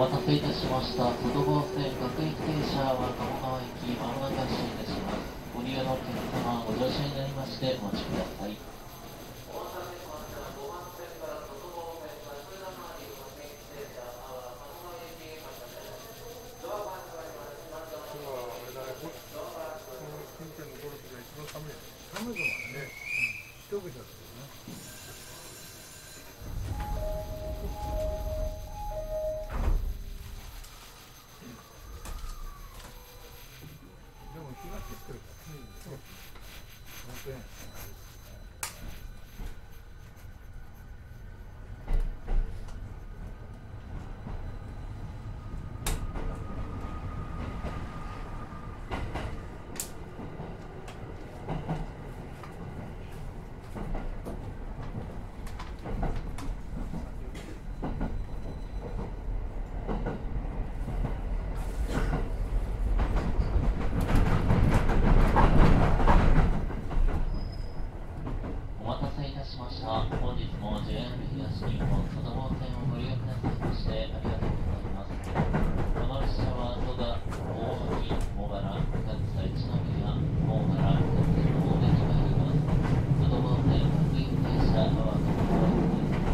お待たせいたしました。外房線各駅停車は鴨川駅まもなく発車いたします。ご利用のお客様、ご乗車になりましてお待ちください。今日はあれだね、ゴルフこの近辺のゴルフが一番寒いよね。寒いのはね、一口だったけどね。でも日が照ってるから。うん。本当に。お待たせいたしました。本日も JR 東日本外房線をご利用くださいましてありがとうございます。この列車は戸田、大垣、茂原、上総一宮、大原、各地の方面に参ります。外房線各駅停車は鴨川駅です。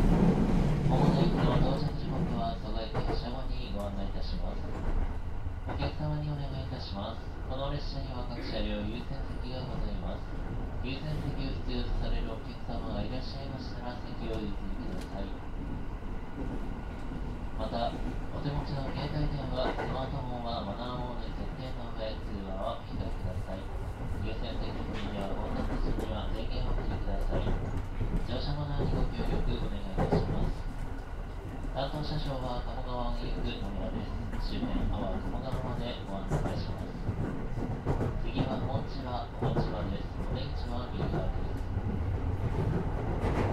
桃の駅の到着時刻は蘇我駅発車後にご案内いたします。お客様にお願いいたします。この列車には各車両優先席がございます。優先席を必要とされるお客様がいらっしゃいましたら席を譲りください。また、お手持ちの携帯電話、スマートフォンはマナーモードに設定の上、通話をお控えください。優先席付近には、横断時には電源をお切りください。乗車マナーにご協力お願いいたします。担当車掌は鴨川に行く野村です。終点阿波鴨川までご案内します。次は本千葉、本千葉です。オレンジは右側です。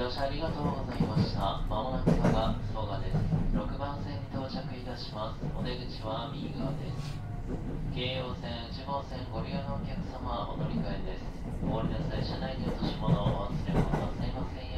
乗車ありがとうございました。まもなく佐賀、蘇我です。6番線に到着いたします。お出口は右側です。京王線、1号線ご利用のお客様、お乗り換えです。お降りなさい、車内に落とし物をお忘れ物ごさいません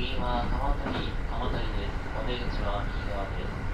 次は鎌取、鎌取です。お出口は右側です。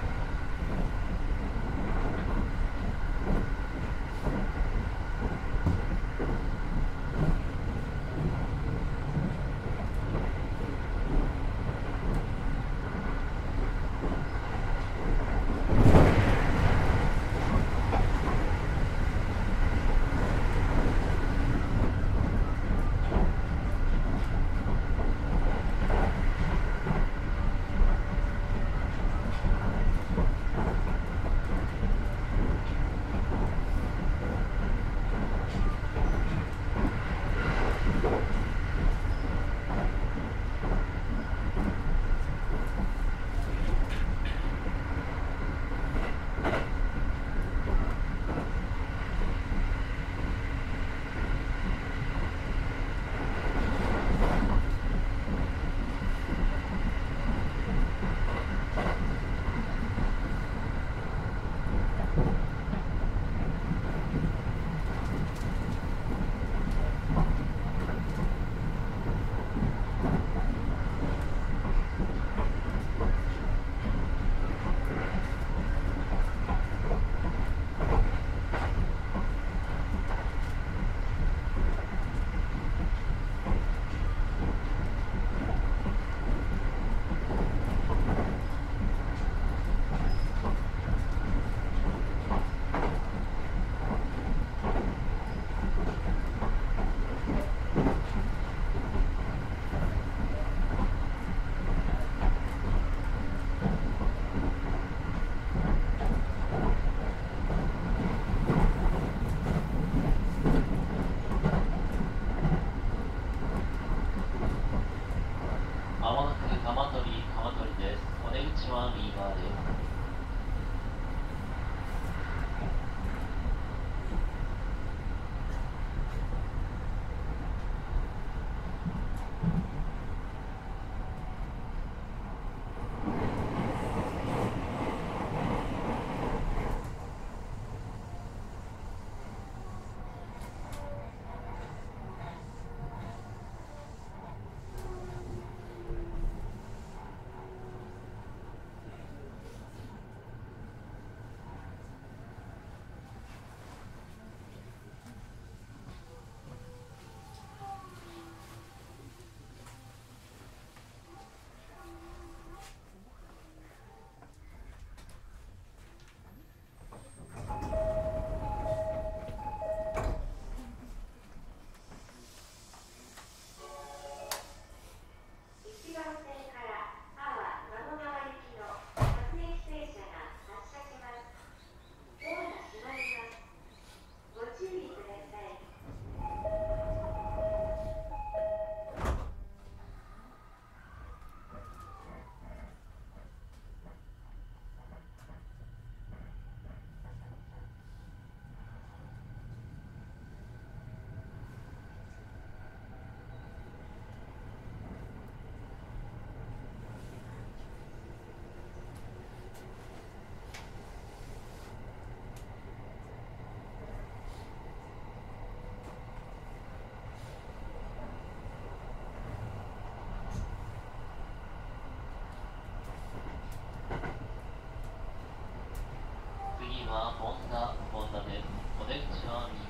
は本田本田です。お出口は右